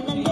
Bye.